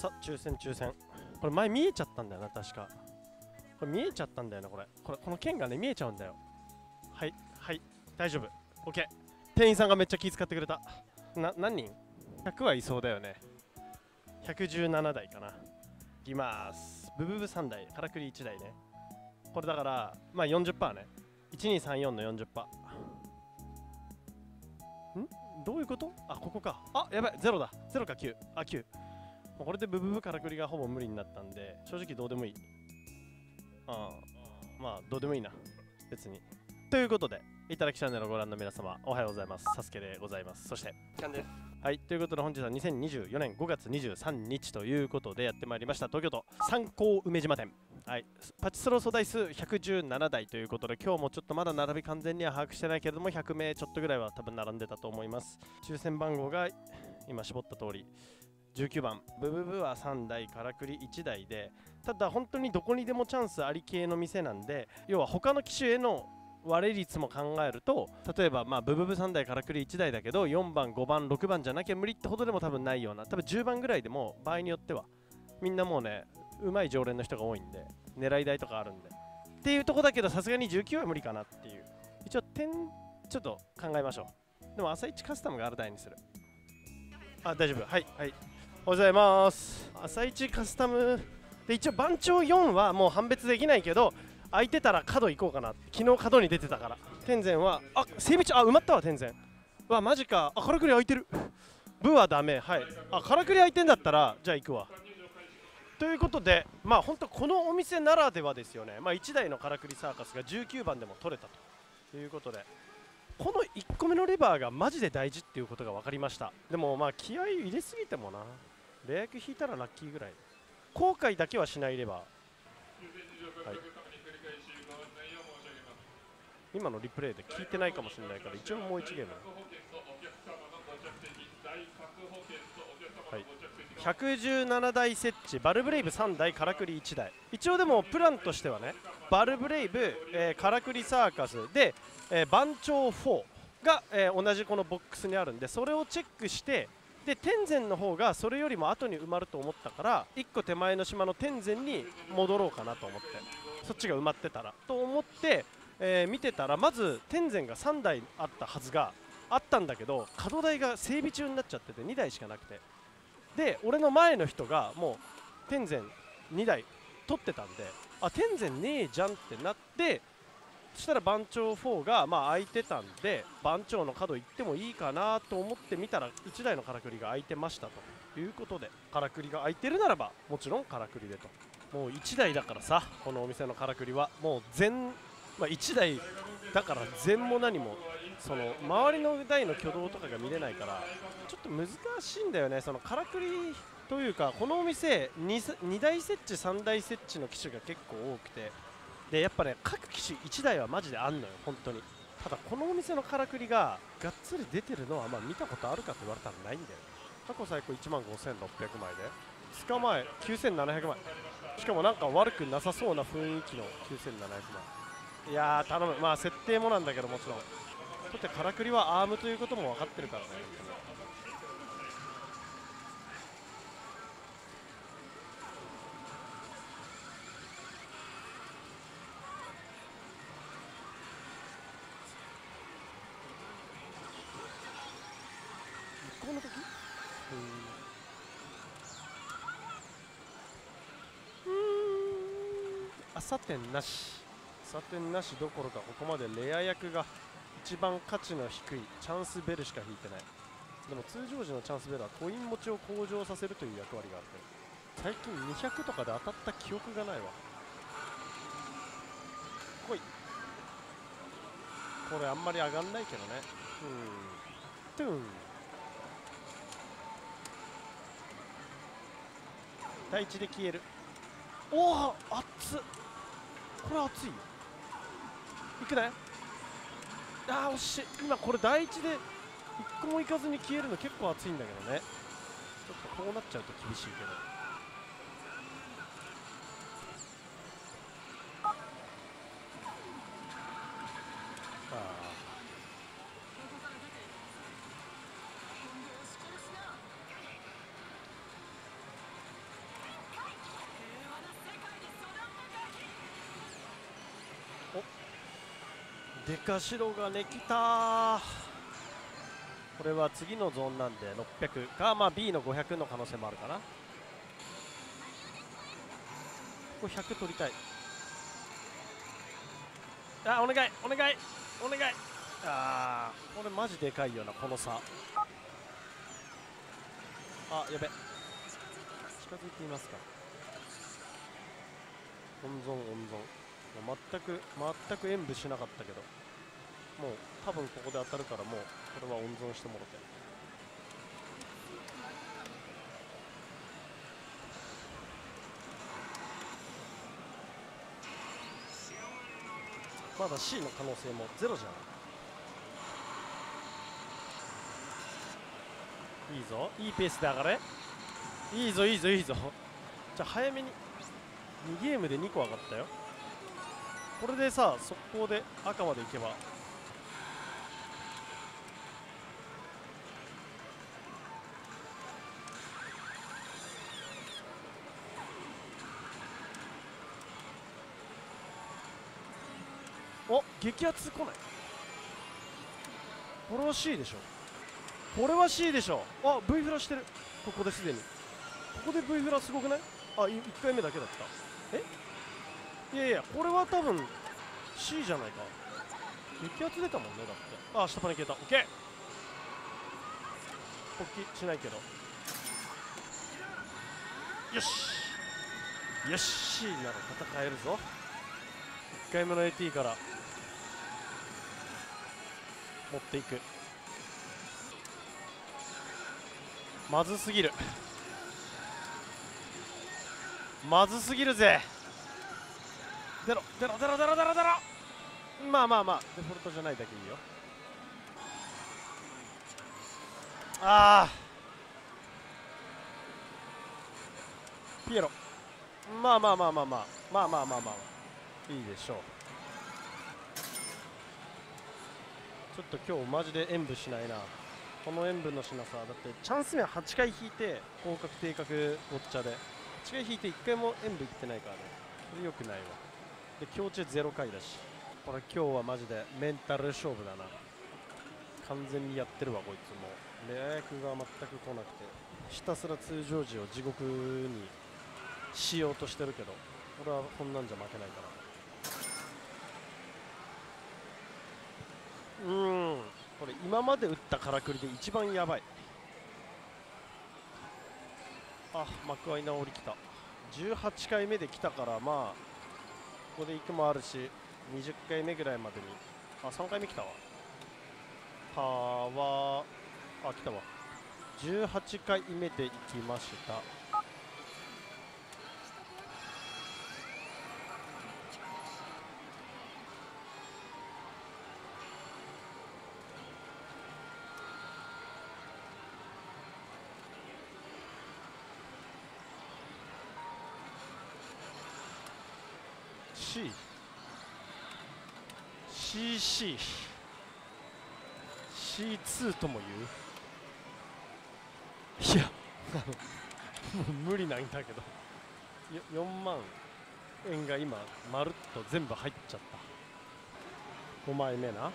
さ抽選抽選。これ前見えちゃったんだよな確か。これ見えちゃったんだよなこれ。これこの剣がね見えちゃうんだよ。はいはい大丈夫。OK 店員さんがめっちゃ気遣ってくれた。な何人 ?100 はいそうだよね。117台かな。いきます。ブブブ3台からくり1台ね。これだからまあ40%ね。1234の40%ん？どういうこと？あここか。あやばい。0だ。0か9あ9もうこれでブブブからくりがほぼ無理になったんで正直どうでもいい。ああまあどうでもいいな。別に。ということでいただきチャンネルをご覧の皆様おはようございます。サスケでございます。そして。キャンです。はい。ということで本日は2024年5月23日ということでやってまいりました。東京都三高梅島店。はい。パチスロー素台数117台ということで今日もちょっとまだ並び完全には把握してないけれども100名ちょっとぐらいは多分並んでたと思います。抽選番号が今絞った通り19番。ブブブは3台からくり1台でただ本当にどこにでもチャンスあり系の店なんで要は他の機種への割れ率も考えると例えばまあブブブ3台からくり1台だけど4番5番6番じゃなきゃ無理ってほどでも多分ないような多分10番ぐらいでも場合によってはみんなもうねうまい常連の人が多いんで狙い台とかあるんで。っていうとこだけどさすがに19は無理かなっていう。一応点ちょっと考えましょう。でも朝一カスタムがある台にする。あ大丈夫。はいはい。おはようございます。朝一カスタム。で一応番長4はもう判別できないけど空いてたら角行こうかな。昨日角に出てたから。天然はあ整備中。あ埋まったわ天然。わマジか。あからくり空いてる。部はダメ。はい。あからくり空いてんだったらじゃあ行くわ。ということでまあ本当このお店ならではですよね。まあ1台のからくりサーカスが19番でも取れたと。いうことでこの1個目のレバーがマジで大事っていうことが分かりました。でもまあ気合い入れすぎてもな。レア役引いたらラッキーぐらい。後悔だけはしないレバーはい。今のリプレイで聞いてないかもしれないから一応もう1ゲーム。はい。117台設置。バルブレイブ3台からくり1台。一応でもプランとしてはねバルブレイブ、えー、からくりサーカス。で、えー、番長4が、えー、同じこのボックスにあるんでそれをチェックしてで天山の方がそれよりも後に埋まると思ったから1個手前の島の天山に戻ろうかなと思って。そっちが埋まってたら。と思って、えー見てたらまず天山が3台あったはずがあったんだけど角台が整備中になっちゃってて2台しかなくて。で俺の前の人がもう天山2台取ってたんであ天山ねえじゃんってなってしたら番長4がまあ空いてたんで番長の角行ってもいいかなと思って見たら1台のからくりが空いてましたということでからくりが空いてるならばもちろんからくりでと。もう1台だからさこのお店のからくりはもう全、まあ、1台だから全も何もその周りの台の挙動とかが見れないからちょっと難しいんだよね。そのからくりというかこのお店 2, 2台設置3台設置の機種が結構多くてでやっぱね各機種1台はマジであんのよ本当に。ただこのお店のからくりががっつり出てるのはまあ見たことあるかって言われたらないんだよ。過去最高1万5600枚で。2日前9700枚。しかもなんか悪くなさそうな雰囲気の9700枚。いやー頼む。まあ設定もなんだけどもちろん。だってからくりはアームということも分かってるからね一行の時うーん朝店なし。朝店なしどころかここまでレア役が一番価値の低いチャンスベルしか引いてない。でも通常時のチャンスベルはコイン持ちを向上させるという役割があって最近200とかで当たった記憶がないわ。来い。これあんまり上がんないけどね。うん。トゥーン。第一で消える。おお熱っ。これ熱いよ。いくね。あー惜しい。今これ第一で1個もいかずに消えるの結構熱いんだけどね。ちょっとこうなっちゃうと厳しいけど。デカシロがねきた。これは次のゾーンなんで600かまあ B の500の可能性もあるかな。ここ100取りたい。あお願いお願いお願い。あーこれマジでかいよなこの差。あやべ。近づいてみますか。温存温存。全く全く演舞しなかったけど。もう多分ここで当たるからもうこれは温存してもろて。まだ C の可能性もゼロじゃないいいぞ。いいペースで上がれ。いいぞいいぞいいぞ。じゃあ早めに2ゲームで2個上がったよ。これでさ速攻で赤までいけば激アツ来ない。これは C でしょ。これは C でしょ。あ V フラしてる。ここですでに。ここで V フラすごくない？あい1回目だけだった。え？いやいやこれは多分 C じゃないか。激アツ出たもんねだって。あ下パネ消えた。OK 突起しないけど。よし。よし。C なら戦えるぞ。1回目の AT から。持っていく。まずすぎる。まずすぎるぜ。出ろ出ろ出ろ出ろ出ろ出ろ。まあまあまあデフォルトじゃないだけいいよ。ああピエロ。まあまあまあまあまあ。まあまあまあまあ。いいでしょうちょっと今日マジで演舞しないな。この塩分の品さ。だってチャンス目は8回引いて広角定角ごっちゃで。8回引いて1回も塩分いってないからね。それよくないわ。で強中0回だし。これ今日はマジでメンタル勝負だな。完全にやってるわこいつも。レア役が全く来なくて。ひたすら通常時を地獄にしようとしてるけど。俺はこんなんじゃ負けないから。うん。これ今まで打ったからくりで一番やばい。あ幕間直りきた。18回目で来たからまあここで行くもあるし20回目ぐらいまでに。あ3回目来たわ。パワーあ来たわ。18回目で行きました。CC C2 とも言う。いやもう無理ないんだけど。4万。円が今まるっと全部入っちゃった。5枚目な。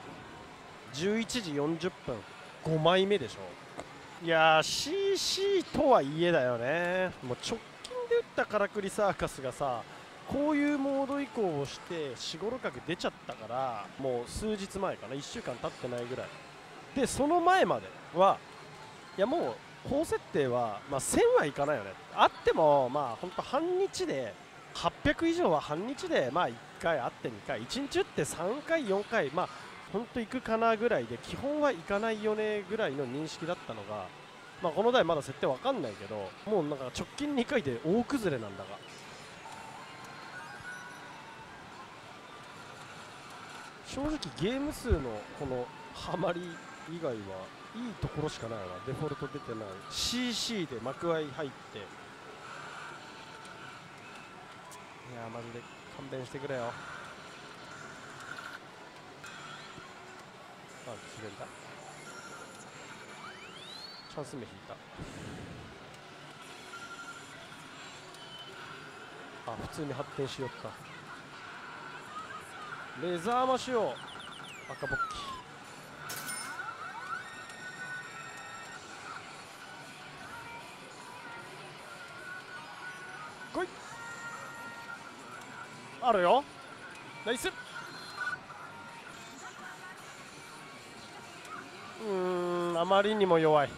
11時40分。5枚目でしょ。いやー CC とはいえだよね。もう直近で打ったからくりサーカスがさこういうモード移行をして4 5 6角出ちゃったからもう数日前かな1週間経ってないぐらい。でその前まではいやもう高設定は、まあ、1000はいかないよね。あってもまあ本当半日で800以上は半日でまあ1回あって2回1日打って3回4回まあ本当行くかなぐらいで基本は行かないよねぐらいの認識だったのがまあこの台まだ設定わかんないけどもうなんか直近2回で大崩れなんだが。正直ゲーム数のこのハマり以外はいいところしかないな。デフォルト出てない。CC で幕合入って。いやマジで勘弁してくれよ。あ滑りだチャンス目引いた。あ普通に発展しよった。レザーマしよう赤ボッキー。来い。あるよ。ナイス。うんあまりにも弱い。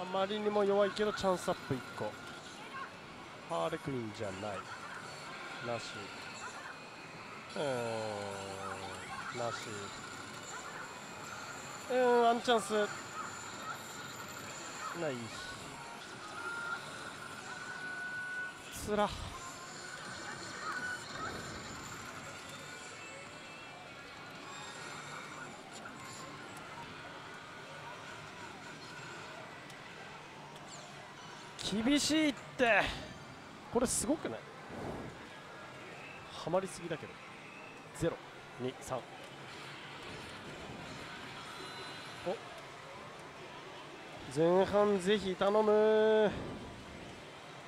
あまりにも弱いけどチャンスアップ1個。ハーレクインじゃない。なし。うんなし。うんワンチャンス。ないし。つら。厳しいって。これすごくない？ハマりすぎだけど。023お。前半ぜひ頼む。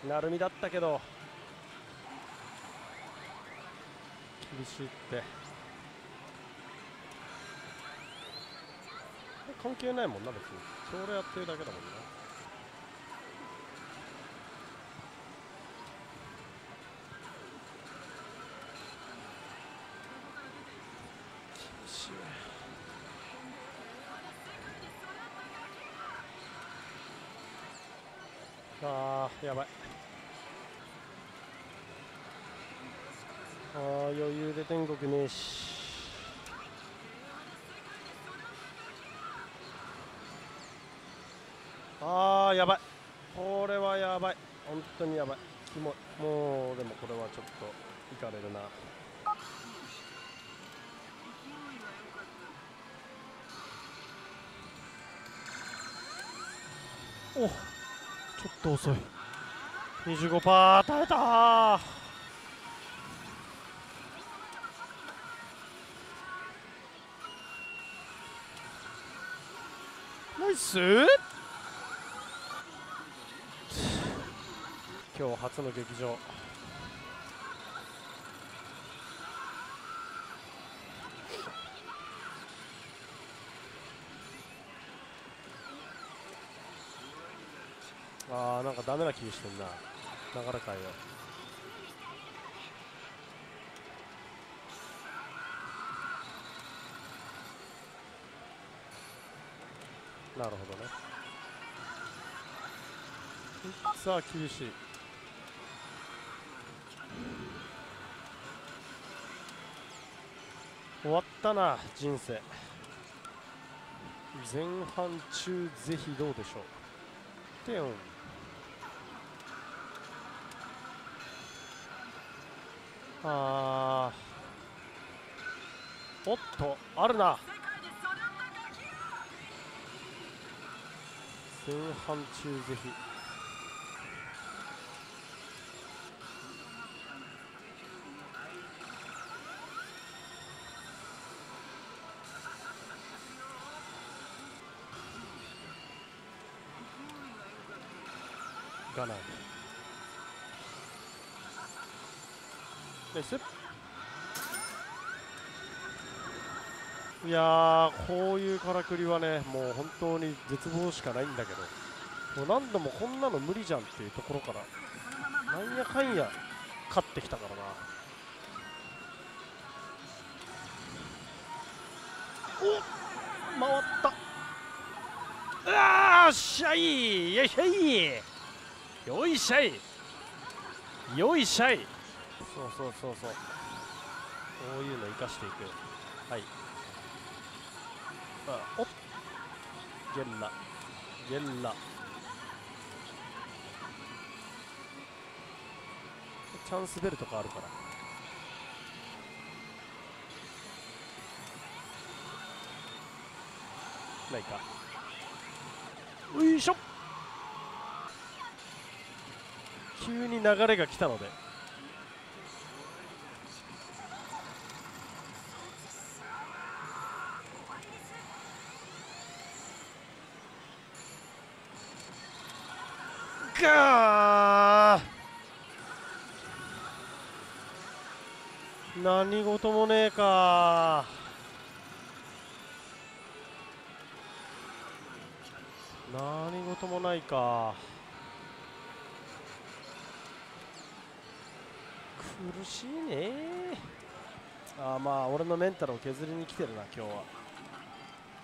なるみだったけど。厳しいって。関係ないもんな別に。それやってるだけだもんな厳しいあーやばいあー余裕で天国ねえしやばい。これはやばい。本当にやばい。キモもうでもこれはちょっといかれるな。おちょっと遅い。25%耐えたー。ナイス。今日初の劇場。あーなんかダメな気してんな。流れ変えよなるほどね。さあ厳しい。終わったな人生。前半中ぜひどうでしょう。テオン。あー。おっとあるな。前半中ぜひ。がないいやこういうからくりはねもう本当に絶望しかないんだけど。もう何度もこんなの無理じゃんっていうところからなんやかんや勝ってきたからな。お回った。うわーっしゃいよいしょいよいしゃい。よいしゃい。そうそうそうそう。こういうの生かしていく。はい。あおっ。ゲンラ。ゲンラ。チャンスベルとかあるから。ないか。よいしょ。急に流れが来たので。ー何事もねえか。何事もないか。苦しいね。あまあ俺のメンタルを削りに来てるな今日は。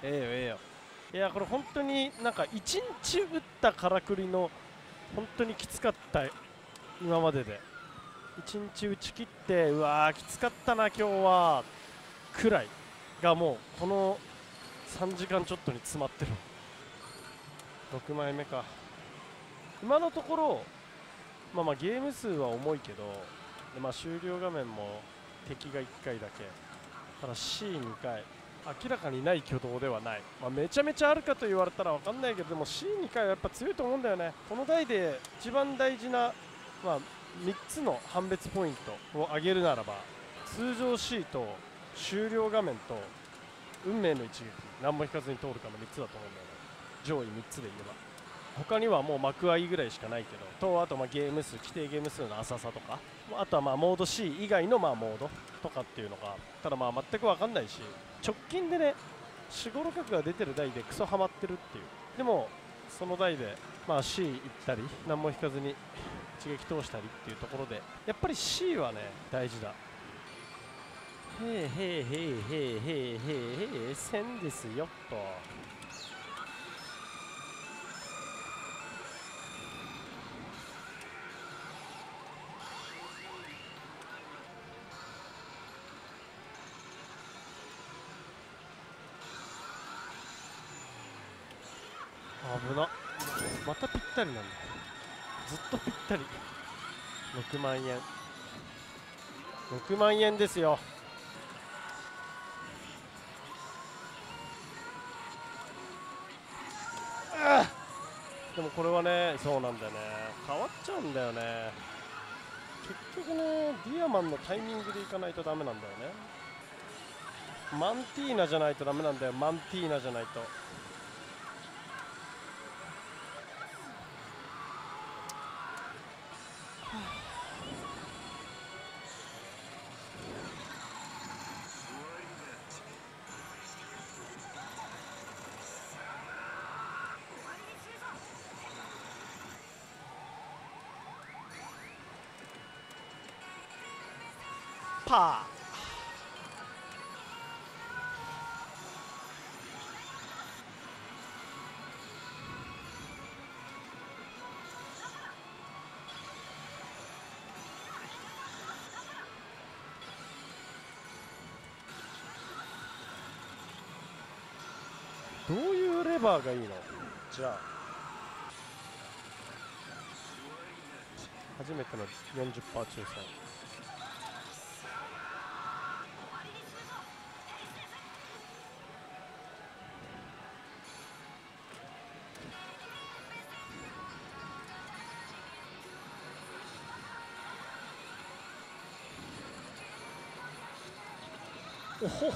ええよええよ。いやこれ本当になんか1日打ったからくりの本当にきつかった今までで。1日打ち切ってうわーきつかったな今日はくらいがもうこの3時間ちょっとに詰まってる。6枚目か。今のところまあまあゲーム数は重いけどでまあ終了画面も敵が1回だけ。ただ C2 回。明らかにない挙動ではない、まあ、めちゃめちゃあるかと言われたら分かんないけどでも C2 回はやっぱ強いと思うんだよね。この台で一番大事な、まあ、3つの判別ポイントを上げるならば通常 C と終了画面と運命の一撃。何も引かずに通るかの3つだと思うんだよね。上位3つで言えば。他にはもう幕開ぐらいしかないけど。とあとまゲーム数規定ゲーム数の浅さとか。あとはまあモード C 以外のまあモードとかっていうのがただまあ全く分かんないし直近でね4 5 6角が出てる台でクソハマってるっていう。でもその台でまあ C 行ったり何も引かずに一撃通したりっていうところでやっぱり C はね大事だ。へえへえへえへえへえへえ線ですよとったりなんだ。ずっとぴったり。6万円。6万円ですよ。でもこれはねそうなんだよね。変わっちゃうんだよね。結局ねディアマンのタイミングでいかないとダメなんだよね。マンティーナじゃないとダメなんだよ。マンティーナじゃないと。パーどういうレバーがいいの？じゃあ。初めての40%抽選。おほ。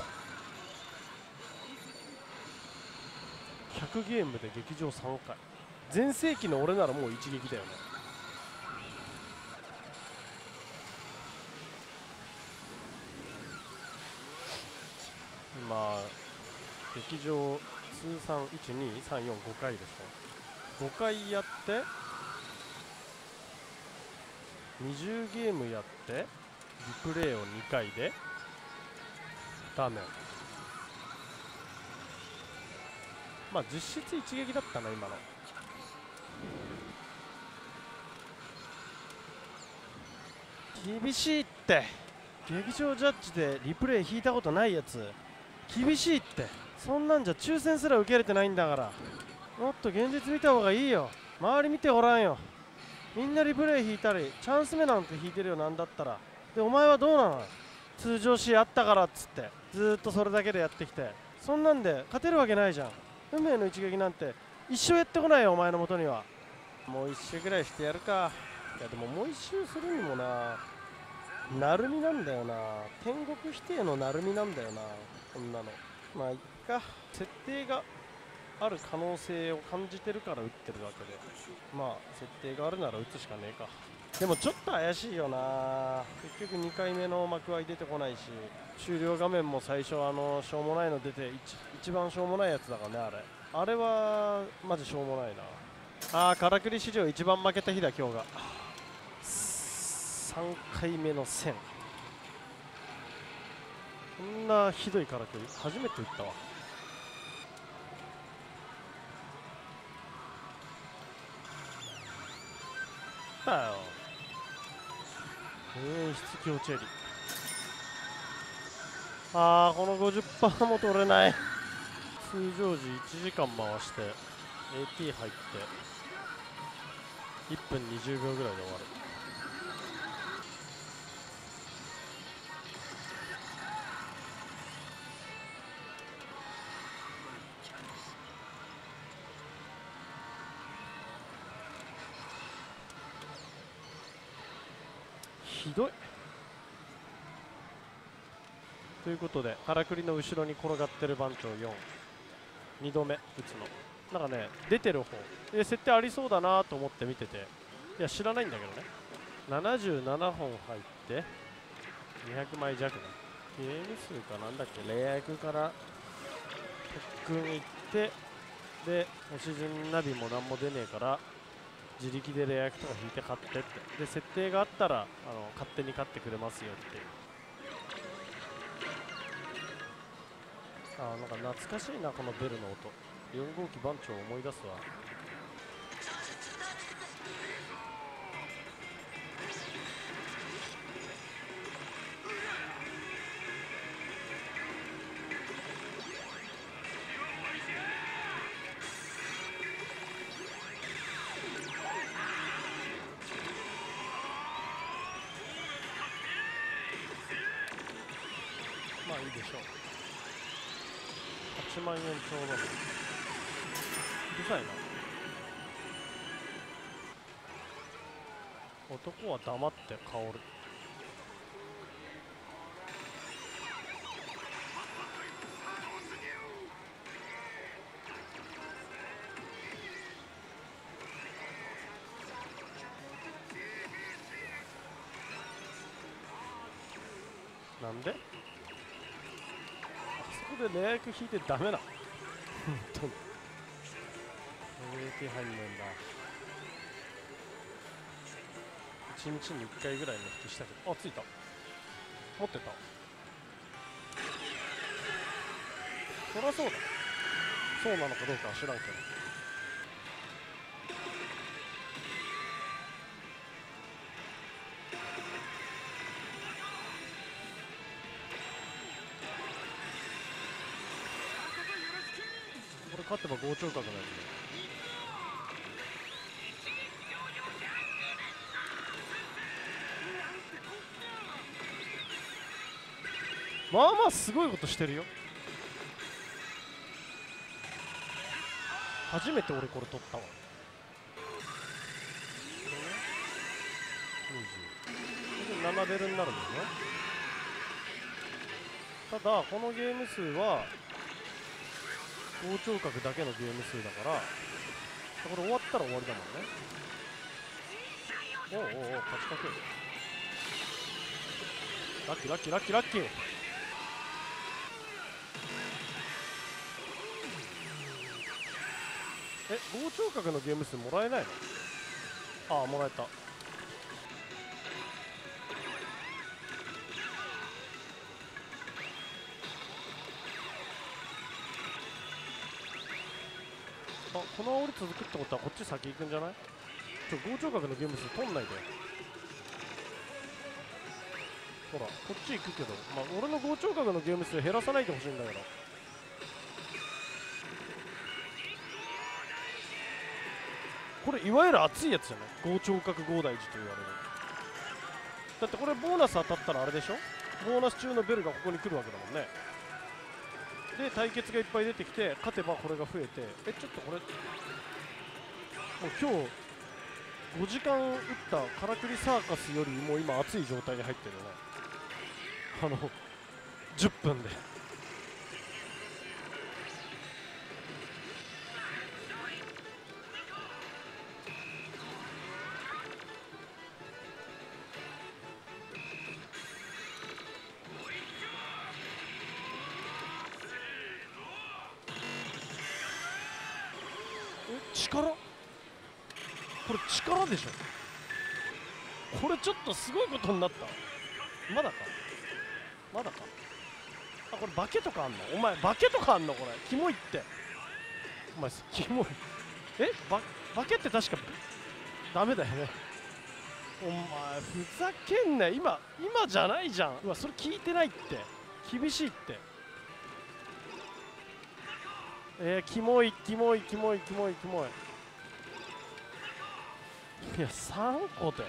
100ゲームで劇場3回。全盛期の俺ならもう一撃だよね。まあ劇場通算12345回ですね。5回やって20ゲームやってリプレイを2回でダメ。まあ実質一撃だったな今の。厳しいって。劇場ジャッジでリプレイ引いたことないやつ。厳しいって。そんなんじゃ抽選すら受け入れてないんだから。もっと現実見た方がいいよ。周り見てごらんよ。みんなリプレイ引いたりチャンス目なんて引いてるよなんだったら。でお前はどうなの？通常試合あったからっつってずっとそれだけでやってきてそんなんで勝てるわけないじゃん。運命の一撃なんて一生やってこないよお前のもとには。もう一周ぐらいしてやるか。いやでももう一周するにもな鳴海なんだよな。天国否定の鳴海なんだよなこんなの。まあいっか。設定がある可能性を感じてるから打ってるわけで。まあ設定があるなら打つしかねえか。でもちょっと怪しいよな。結局2回目の幕開出てこないし終了画面も最初あのしょうもないの出て一番しょうもないやつだからねあれ。あれはマジしょうもないな。あーからくり史上一番負けた日だ今日が。3回目の1000こんなひどいからくり。初めて打ったわ。だよ。演出気持ち悪いあーこの50%も取れない。通常時1時間回して AT 入って1分20秒ぐらいで終わる。ひどい。ということでからくりの後ろに転がってる番長42度目打つの。なんかね出てる方。え設定ありそうだなと思って見てて。いや知らないんだけどね。77本入って200枚弱ねゲーム数かなんだっけ？レア役から特訓行ってで星順ナビも何も出ねえから自力でレア役とか引いて買ってって。で設定があったらあの勝手に勝ってくれますよっていう。あなんか懐かしいなこのベルの音。4号機番長を思い出すわ。男は黙って香る。なんで？あそこでレア役引いてダメな。本当に。AT 入んねえんだ。1日に1回ぐらいの引きしたけど。あついた。持ってた。そりゃそうだ。そうなのかどうかは知らんけど。これ勝てば合聴覚のやつだまあまあすごいことしてるよ。初めて俺これ取ったわ。20 7ベルになるんですねただこのゲーム数は合聴覚だけのゲーム数だからこれ終わったら終わりだもんね。おうおうおう勝ちかけ。るラッキーラッキーラッキーラッキーえ合聴覚のゲーム数もらえないの？ああもらえた。あこの煽り続くってことはこっち先行くんじゃない？ちょ合聴覚のゲーム数取んないで。ほらこっち行くけどまあ俺の合聴覚のゲーム数減らさないでほしいんだけどこれいわゆる熱いやつじゃない？合聴覚合大寺と言われる。だってこれボーナス当たったらあれでしょ？ボーナス中のベルがここに来るわけだもんね。で対決がいっぱい出てきて勝てばこれが増えてえちょっとこれもう今日5時間打ったカラクリサーカスよりも今熱い状態に入ってるよね。あの10分で。力？これ力でしょ？これちょっとすごいことになった？まだか？まだか？あこれ化けとかあんの？お前化けとかあんの？これ？キモいって。お前キモい。え？ば化けって確かダメだよね。お前ふざけんな今今じゃないじゃん。うわそれ聞いてないって。厳しいって。えー、キモいキモいキモいキモいキモい。いや3個で。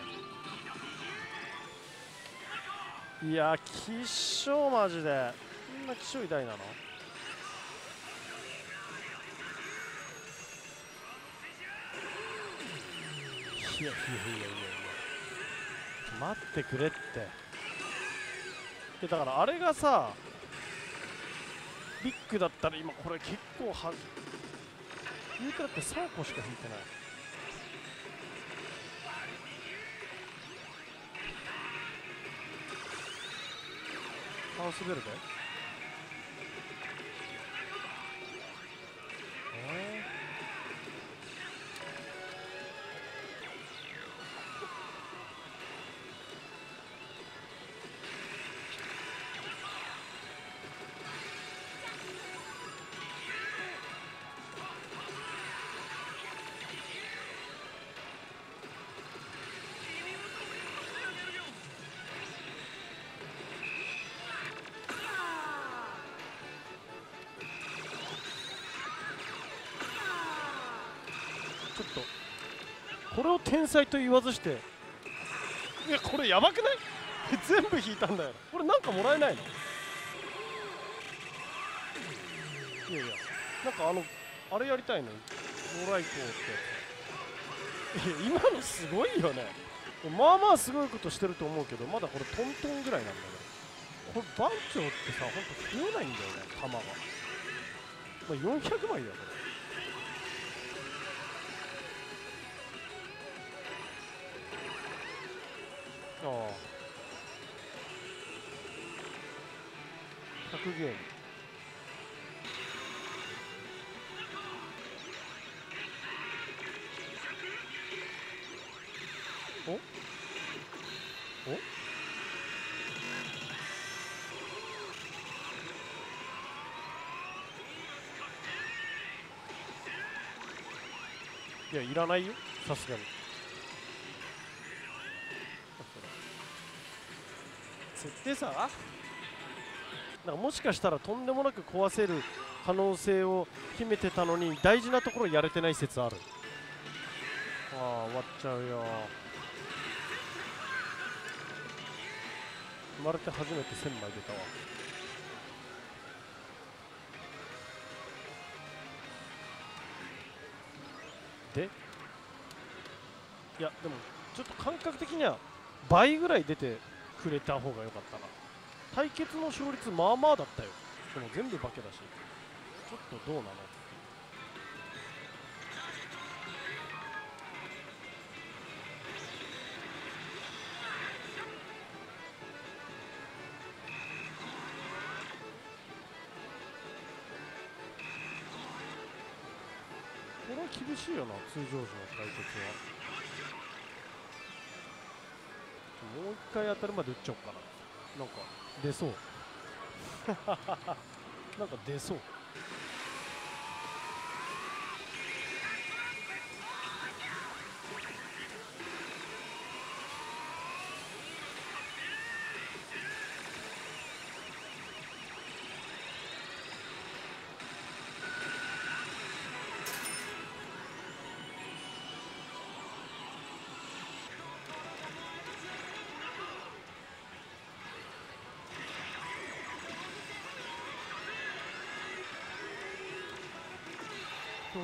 いやきっしょマジで。こんなきっしょ偉大なの？いやいやいやいやいや。待ってくれって。でだからあれがさビッグだったら今これ結構は言うたらって3個しか引いてない。ハウスベルでこれを天才と言わずしていやこれやばくない？全部引いたんだよ。これなんかもらえないの？いやいやなんかあのあれやりたいの？もらいこうって。いや今のすごいよね。まあまあすごいことしてると思うけどまだこれトントンぐらいなんだよこれ番長ってさほんと増えないんだよね弾が、まあ、400枚だよこれ100ゲームお？お？いやいらないよ。さすがに。設定さなんかもしかしたらとんでもなく壊せる可能性を秘めてたのに大事なところやれてない説ある。ああ終わっちゃうよ。生まれて初めて1000枚出たわ。で？いやでもちょっと感覚的には倍ぐらい出てくれた方が良かったな対決の勝率まあまあだったよ。でも全部化けだし。ちょっとどうなの？これは厳しいよな通常時の対決は。もう一回当たるまで打っちゃおうかな。なんか出そう。なんか出そう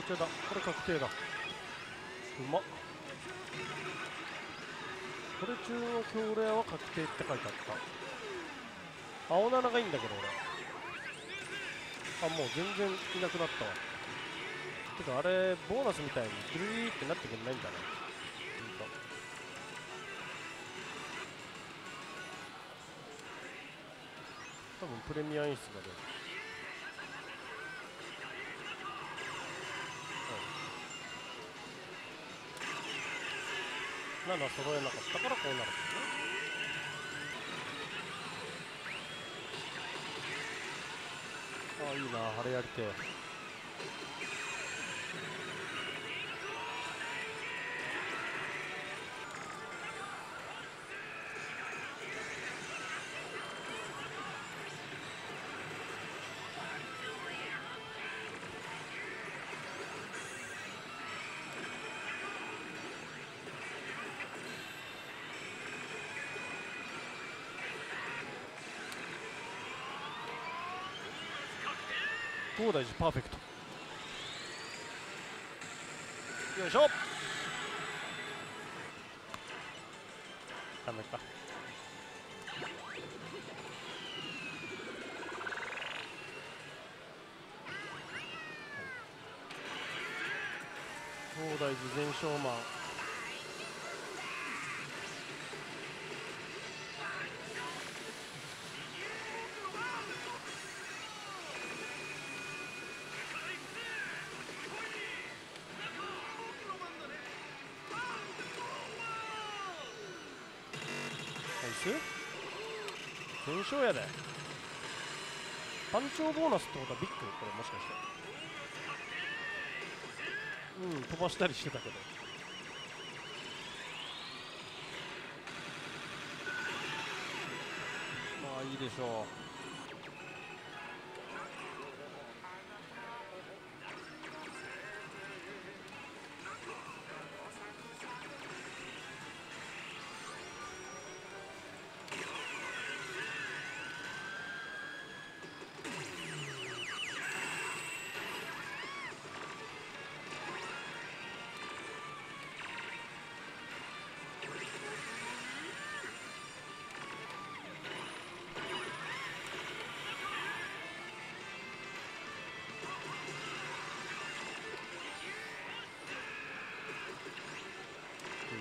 強制だこれ確定だ。うまっ。これ中の強霊は確定って書いてあった。青7がいいんだけど俺。あもう全然いなくなったわ。てかあれボーナスみたいにグリーってなってくんないんだねほんと多分プレミア演出が出る。7揃えなかったからこうなるんだねああいいなあれやりてえ東大寺パーフェクト。よいしょ。ダメか。東大寺全勝マン全勝やで。単調ボーナスってことはビッグこれもしかして。うん飛ばしたりしてたけど。まあいいでしょう。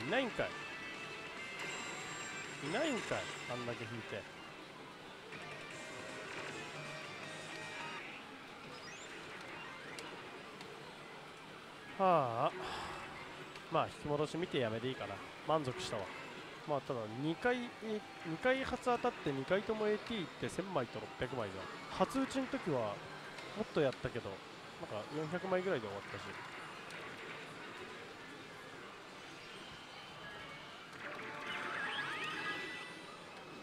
いないんかい。いないんかいあんだけ引いて。はあ。まあ引き戻し見てやめでいいかな。満足したわ。まあただ2回2回初当たって2回とも AT って1000枚と600枚じゃん。初打ちの時はもっとやったけどなんか400枚ぐらいで終わったし。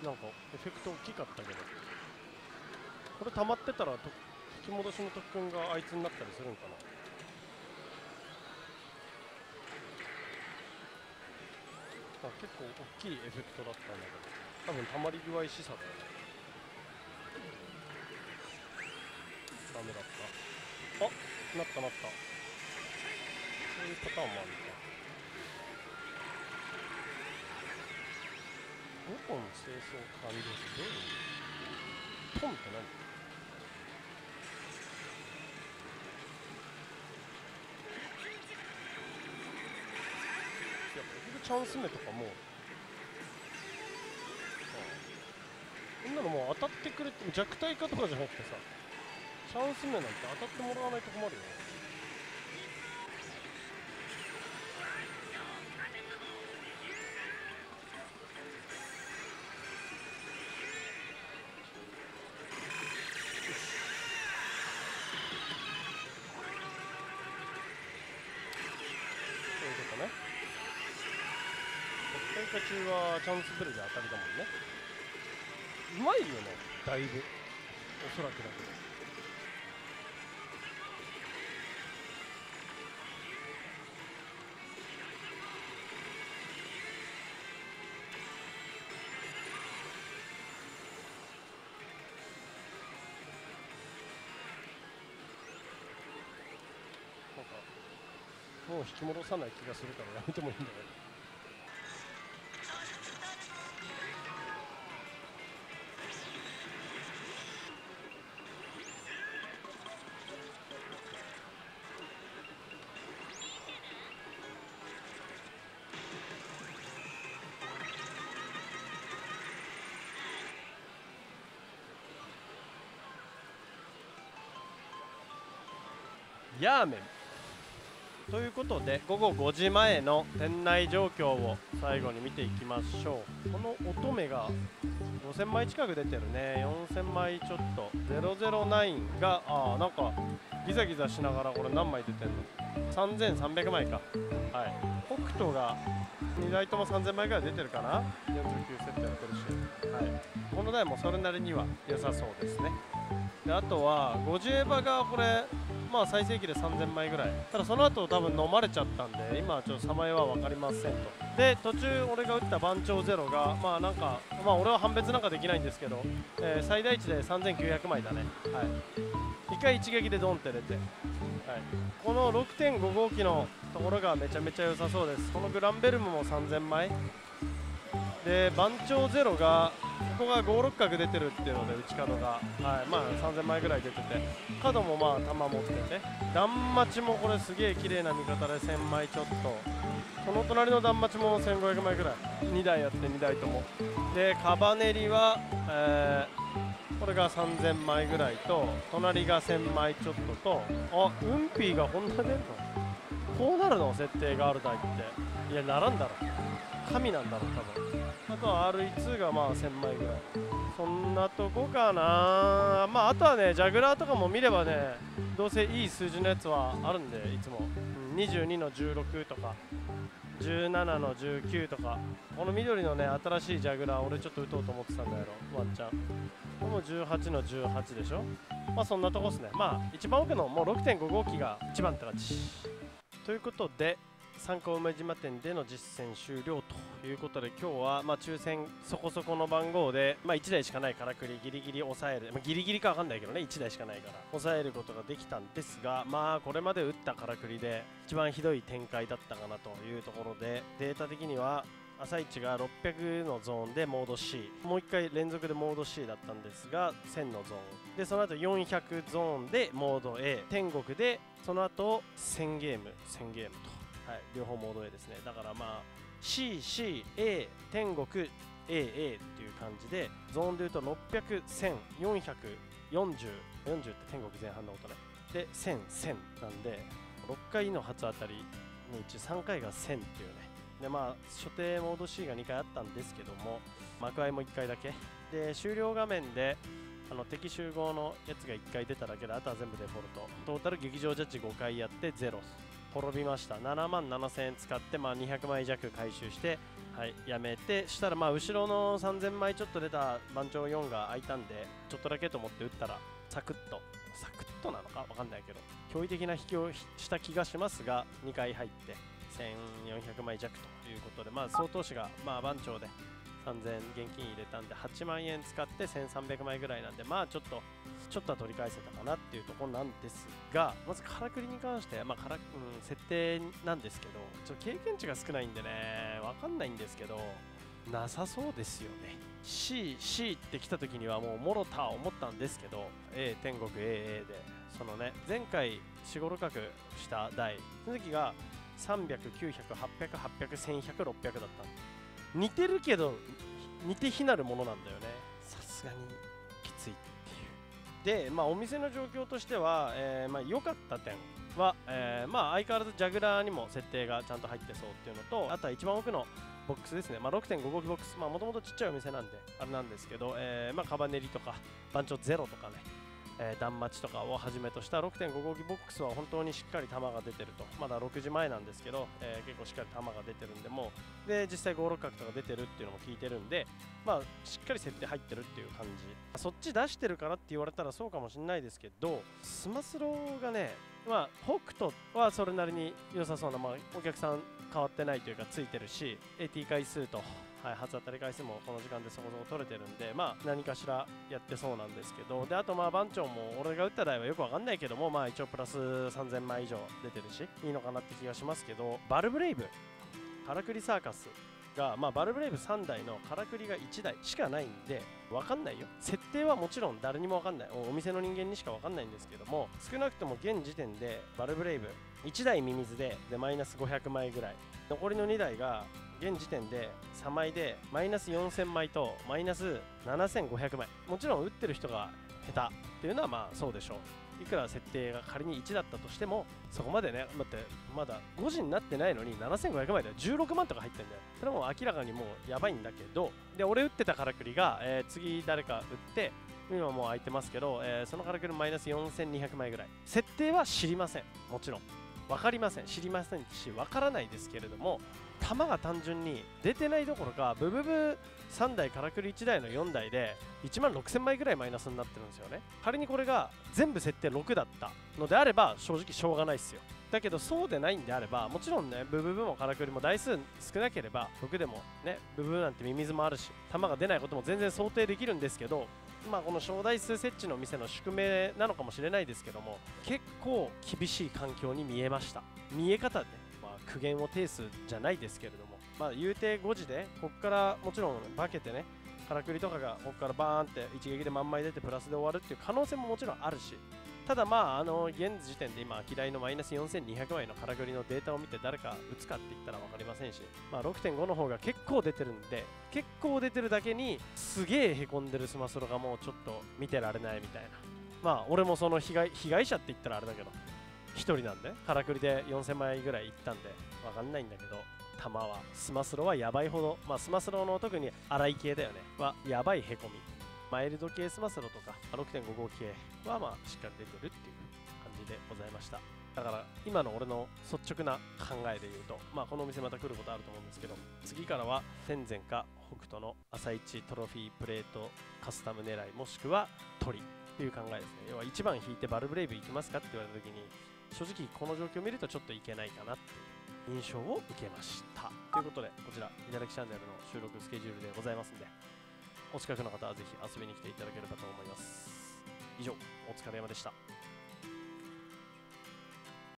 なんかエフェクト大きかったけど。これ溜まってたら引き戻しの特訓があいつになったりするんかな。あ結構大きいエフェクトだったんだけど。多分溜まり具合示唆だよね。ダメだった。あなったなった。そういうパターンもあるのか。本清掃完了ってどういう意味トンって何いや結局チャンス目とかもうこんなのもう当たってくれて弱体化とかじゃなくてさチャンス目なんて当たってもらわないと困るよそはチャンスベルで当たりだもんね。うまいよね。だいぶ。おそらくだけど。なんかもう引き戻さない気がするからやめてもいいんだけど。ヤーメン。ということで午後5時前の店内状況を最後に見ていきましょう。この乙女が5000枚近く出てるね。4000枚ちょっと。009があーなんかギザギザしながらこれ何枚出てんの？3300枚か。はい。北斗が2台とも3000枚ぐらい出てるかな？49セットやってるし、はい、この台もそれなりには良さそうですね。であとは50エヴァがこれまあ最盛期で3000枚ぐらい。ただその後多分飲まれちゃったんで今はちょっと様絵は分かりませんと。で途中俺が打った番長ゼロがまあなんかまあ俺は判別なんかできないんですけど、えー最大値で3900枚だね。はい。1回一撃でドンって出て、はい、この6.5号機のところがめちゃめちゃ良さそうです。このグランベルムも3000枚。で番長ゼロがここが5六角出てるっていうので内角が、はい、まあ3000枚ぐらい出てて。角もまあ弾持ってて。段待ちもこれすげえ綺麗な見方で1000枚ちょっと。その隣の段待ちも1500枚ぐらい。2台やって2台とも。でカバネリは、えーこれが3000枚ぐらいと隣が1000枚ちょっとと。あウンピーがこんな出るの？こうなるの？設定がある台って。いやならんだろ神なんだろ多分。あとは RE2 がまあ1000枚ぐらい。そんなとこかな。まああとはねジャグラーとかも見ればねどうせいい数字のやつはあるんでいつも、うん、22の16とか17の19とかこの緑のね新しいジャグラー俺ちょっと打とうと思ってたんだよワンチャンこれも18の18でしょ？まあそんなとこっすね。まあ一番奥のもう6.5号機が一番って感じ。ということで参考梅島店での実践終了ということで今日はまあ抽選そこそこの番号で、まあ、1台しかないからくりギリギリ抑える、まあ、ギリギリか分かんないけどね1台しかないから抑えることができたんですがまあこれまで打ったからくりで一番ひどい展開だったかなというところでデータ的には朝一が600のゾーンでモード C もう1回連続でモード C だったんですが1000のゾーン。でその後400ゾーンでモード A 天国でその後1000ゲーム。1000ゲームと、い、両方モード A ですね。だからまあ CCA 天国 AA っていう感じでゾーンでいうと60044040って天国前半の音ね。で10001000なんで6回の初当たりのうち3回が1000っていうね。でまあ所定モード C が2回あったんですけども幕開も1回だけ。で終了画面であの敵集合のやつが1回出ただけであとは全部デフォルト。トータル劇場ジャッジ5回やって0滅びました。7万7000円使って、まあ、200枚弱回収してはいやめてしたらまあ後ろの3000枚ちょっと出た番長4が開いたんでちょっとだけと思って打ったらサクッと。サクッとなのか？わかんないけど。驚異的な引きをした気がしますが2回入って1400枚弱ということでまあ総投資がまあ番長で3000現金入れたんで8万円使って1300枚ぐらいなんでまあちょっとちょっとは取り返せたかなっていうところなんですがまずからくりに関してまあから、うん、設定なんですけどちょっと経験値が少ないんでねわかんないんですけどなさそうですよね。C, C って来た時にはもうもろた思ったんですけど A 天国 AA でそのね前回4 5 6角した台その時が300、900、800、800、1100、600だった。似てるけど似て非なるものなんだよね。さすがに。でまあお店の状況としては、えーまあ、良かった点は、えーまあ相変わらずジャグラーにも設定がちゃんと入ってそうっていうのとあとは一番奥のボックスですね、まあ、6.5号機ボックス、もともとちっちゃいお店なんであれなんですけど、えーまあカバネリとか番長ゼロとかね。えー、断末とかをはじめとした6.5号機ボックスは本当にしっかり球が出てると。まだ6時前なんですけど、えー結構しっかり球が出てるんでもうで実際5六角とか出てるっていうのも聞いてるんでまあしっかり設定入ってるっていう感じ。そっち出してるからって言われたらそうかもしれないですけどスマスローがねまあ北斗はそれなりに良さそうな、まあ、お客さん変わってないというかついてるし AT 回数とはい、初当たり回数もこの時間でそこそこ取れてるんで、まあ、何かしらやってそうなんですけど、であと、まあ番長も俺が打った台はよくわかんないけども、まあ、一応プラス3000枚以上出てるし、いいのかなって気がしますけど、バルブレイブ、カラクリサーカスが、まあ、バルブレイブ3台のカラクリが1台しかないんで、わかんないよ。設定はもちろん誰にもわかんない。お店の人間にしかわかんないんですけども、少なくとも現時点でバルブレイブ1台ミミズででマイナス500枚ぐらい残りの2台が現時点で3枚でマイナス4000枚とマイナス7500枚。もちろん打ってる人が下手っていうのはまあそうでしょう。いくら設定が仮に1だったとしてもそこまでね待ってまだ5時になってないのに7500枚で16万とか入ってんだよ。それはもう明らかにもうやばいんだけど。で俺打ってたからくりが、えー、次誰か打って今もう空いてますけど、えー、そのからくりマイナス4200枚ぐらい。設定は知りません。もちろん。分かりません。知りませんし分からないですけれども弾が単純に出てないどころかブブブ3台からくり1台の4台で1万6000枚ぐらいマイナスになってるんですよね。仮にこれが全部設定6だったのであれば正直しょうがないですよ。だけどそうでないんであればもちろんねブブブもからくりも台数少なければ6でもねブブブなんてミミズもあるし弾が出ないことも全然想定できるんですけどまあ、この小台数設置の店の宿命なのかもしれないですけども結構厳しい環境に見えました。見え方で、まあ、苦言を呈すじゃないですけれども、まあ、言うて5時でここからもちろん化けてねからくりとかがここからバーンって一撃で満枚出てプラスで終わるっていう可能性ももちろんあるしただまああの現時点で今アキライのマイナス4200枚のからくりのデータを見て誰か打つかって言ったら分かりませんし、まあ、6.5の方が結構出てるんで結構出てるだけにすげえへこんでるスマスロがもうちょっと見てられないみたいな。まあ俺もその被害被害者って言ったらあれだけど。1人なんでからくりで4000枚ぐらいいったんで分かんないんだけど球は。スマスロはやばいほど、まあ、スマスロの特に荒い系だよね。はやばいへこみ。マイルド系スマスロとか6.55系はまあしっかり出てるっていう感じでございました。だから今の俺の率直な考えで言うと、まあ、このお店また来ることあると思うんですけど次からは天前か北斗の朝一トロフィープレートカスタム狙いもしくは鳥っていう考えですね。要は1番引いてバルブレイブ行きますかって言われた時に正直この状況を見るとちょっといけないかなっていう印象を受けました。ということでこちらいただきチャンネルの収録スケジュールでございますんでお近くの方はぜひ遊びに来ていただければと思います。以上お疲れ様でした。